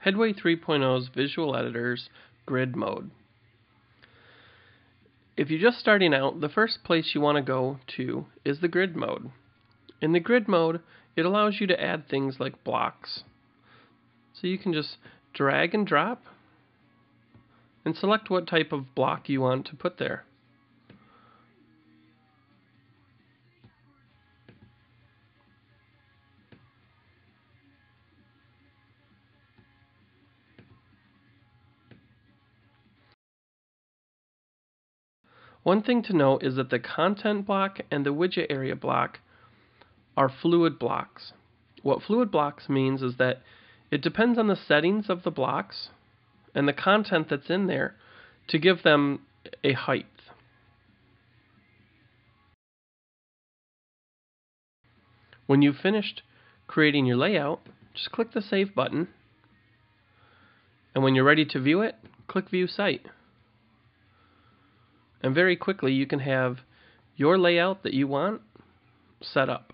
Headway 3.0's Visual Editor's Grid Mode. If you're just starting out, the first place you want to go to is the Grid Mode. In the Grid Mode, it allows you to add things like blocks. So you can just drag and drop and select what type of block you want to put there. One thing to note is that the content block and the widget area block are fluid blocks. What fluid blocks means is that it depends on the settings of the blocks and the content that's in there to give them a height. When you've finished creating your layout, just click the Save button. And when you're ready to view it, click View Site. And very quickly you can have your layout that you want set up.